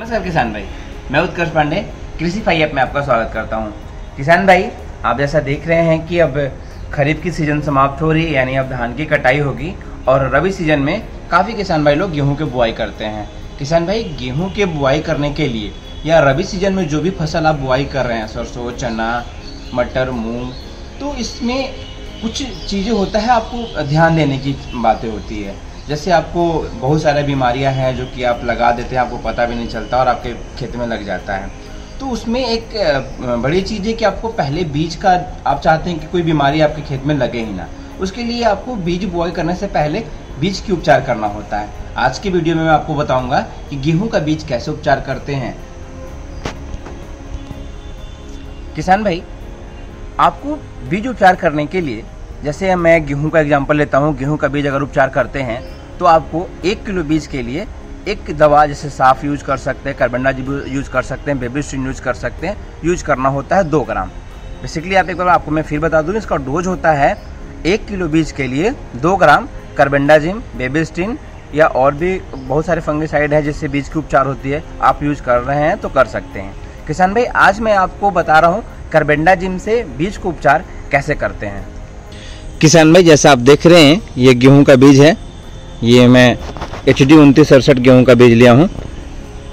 नमस्कार किसान भाई। मैं उत्कर्ष पांडे, कृषि फाई ऐप में आपका स्वागत करता हूँ। किसान भाई, आप जैसा देख रहे हैं कि अब खरीफ की सीज़न समाप्त हो रही है यानी अब धान की कटाई होगी, और रबी सीज़न में काफ़ी किसान भाई लोग गेहूँ के बुआई करते हैं। किसान भाई, गेहूँ के बुआई करने के लिए, या रबी सीज़न में जो भी फ़सल आप बुआई कर रहे हैं, सरसों, चना, मटर, मूंग तो इसमें कुछ चीज़ें होता है, आपको ध्यान देने की बातें होती है। जैसे आपको बहुत सारे बीमारियाँ हैं जो कि आप लगा देते हैं, आपको पता भी नहीं चलता और आपके खेत में लग जाता है। तो उसमें एक बड़ी चीज़ है कि आपको पहले बीज का, आप चाहते हैं कि कोई बीमारी आपके खेत में लगे ही ना। उसके लिए आपको बीज बुआई करने से पहले बीज की उपचार करना होता है। आज की वीडियो में मैं आपको बताऊँगा कि गेहूँ का बीज कैसे उपचार करते हैं। किसान भाई, आपको बीज उपचार करने के लिए, जैसे मैं गेहूँ का एग्जांपल लेता हूँ, गेहूँ का बीज अगर उपचार करते हैं तो आपको एक किलो बीज के लिए एक दवा जैसे साफ़ यूज़ कर सकते हैं कार्बनडाजिब यूज़ कर सकते हैं बेबिस्टिन यूज़ कर सकते हैं, यूज़ करना होता है दो ग्राम। बेसिकली आप एक बार आपको मैं फिर बता दूँ, इसका डोज होता है एक किलो बीज के लिए दो ग्राम कार्बेंडाजिम बेबिस्टिन या और भी बहुत सारे फंगिसाइड है जिससे बीज की उपचार होती है। आप यूज़ कर रहे हैं तो कर सकते हैं। किसान भाई, आज मैं आपको बता रहा हूँ कार्बेंडाजिम से बीज को उपचार कैसे करते हैं। किसान भाई, जैसा आप देख रहे हैं, ये गेहूँ का बीज है। ये मैं एच डी उनतीस सड़सठ गेहूँ का बीज लिया हूँ।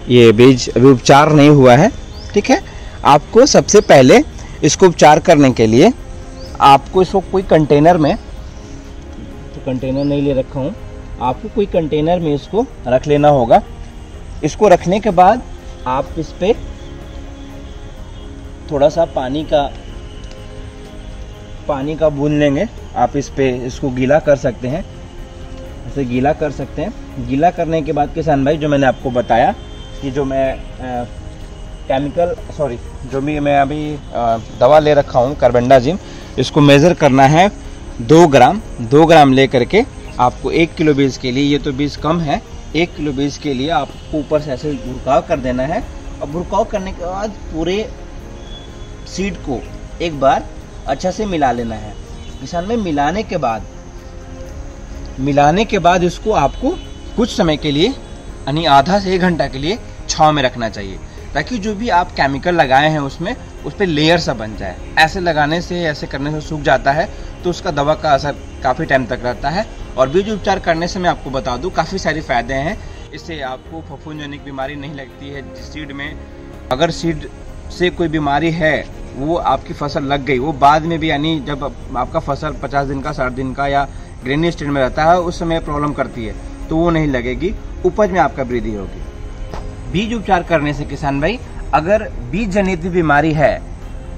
ये बीज अभी उपचार नहीं हुआ है, ठीक है? आपको सबसे पहले इसको उपचार करने के लिए आपको इसको कोई कंटेनर में तो कंटेनर नहीं ले रखा हूँ। आपको कोई कंटेनर में इसको रख लेना होगा। इसको रखने के बाद आप इस पर थोड़ा सा पानी का पानी का बूंद लेंगे। आप इस पर इसको गीला कर सकते हैं। ऐसे गीला कर सकते हैं। गीला करने के बाद किसान भाई जो मैंने आपको बताया कि जो मैं केमिकल सॉरी जो भी मैं अभी अ, दवा ले रखा हूँ कार्बेंडाजिम इसको मेज़र करना है दो ग्राम। दो ग्राम ले करके आपको एक किलो बीज के लिए ये तो बीज कम है एक किलो बीज के लिए आपको ऊपर से ऐसे भुरकाव कर देना है। और भुरकाव करने के बाद पूरे सीड को एक बार अच्छा से मिला लेना है। किसान में मिलाने के बाद मिलाने के बाद इसको आपको कुछ समय के लिए, यानी आधा से एक घंटा के लिए छाँव में रखना चाहिए, ताकि जो भी आप केमिकल लगाए हैं उसमें, उस पर लेयर सा बन जाए। ऐसे लगाने से, ऐसे करने से सूख जाता है तो उसका दवा का असर काफ़ी टाइम तक रहता है। और बीज उपचार करने से मैं आपको बता दूँ, काफ़ी सारे फ़ायदे हैं। इससे आपको फफूंदजनिक बीमारी नहीं लगती है सीड में अगर सीड से कोई बीमारी है, वो आपकी फ़सल लग गई, वो बाद में भी, यानी जब आपका फ़सल 50 दिन का 60 दिन का, या ग्रेनी स्टेट में रहता है, उस समय प्रॉब्लम करती है तो वो नहीं लगेगी, उपज में आपका वृद्धि होगी। बीज उपचार करने से किसान भाई, अगर बीज जनित बीमारी है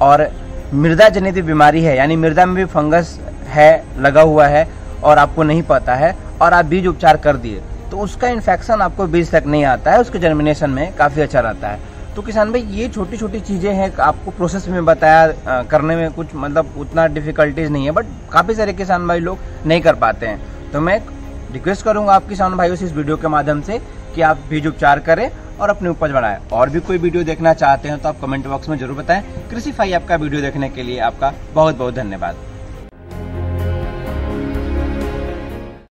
और मृदा जनित बीमारी है, यानी मृदा में भी फंगस है, लगा हुआ है, और आपको नहीं पता है, और आप बीज उपचार कर दिए तो उसका इन्फेक्शन आपको बीज तक नहीं आता है, उसके जर्मिनेशन में काफ़ी अच्छा रहता है। तो किसान भाई, ये छोटी छोटी चीज़ें हैं, आपको प्रोसेस में बताया करने में कुछ मतलब उतना डिफिकल्टीज नहीं है बट काफ़ी सारे किसान भाई लोग नहीं कर पाते हैं। तो मैं रिक्वेस्ट करूँगा आप किसान भाइयों से इस वीडियो के माध्यम से कि आप बीज उपचार करें और अपनी उपज बढ़ाएँ। और भी कोई वीडियो देखना चाहते हैं तो आप कमेंट बॉक्स में ज़रूर बताएँ। कृषि फाई आपका वीडियो देखने के लिए आपका बहुत बहुत धन्यवाद।